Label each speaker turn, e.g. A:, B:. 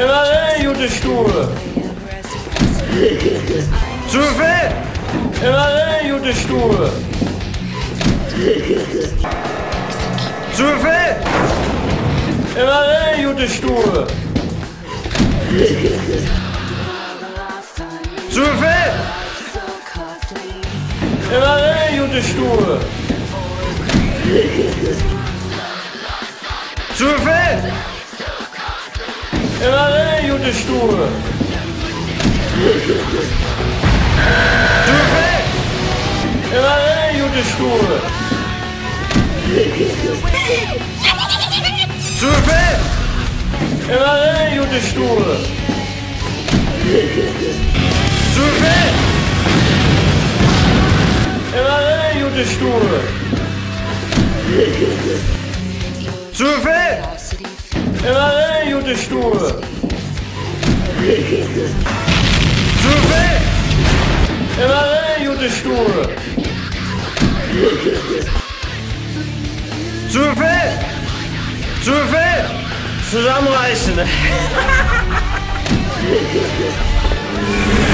A: Immer rein, gute Stube. Zu viel. Immer rein, gute Stube. Zu viel. Immer rein, gute Stube. Zu viel. Immer rein, gute Stube. Zu viel. En wat ben je te stoere? Doe weg! En wat ben je te weg! En wat ben je te weg! En wat ben je te stoere? Immer rein, gute Stuhl. Zurück! Immer rein, gute Stuhl. Zu viel! Zusammenreißen.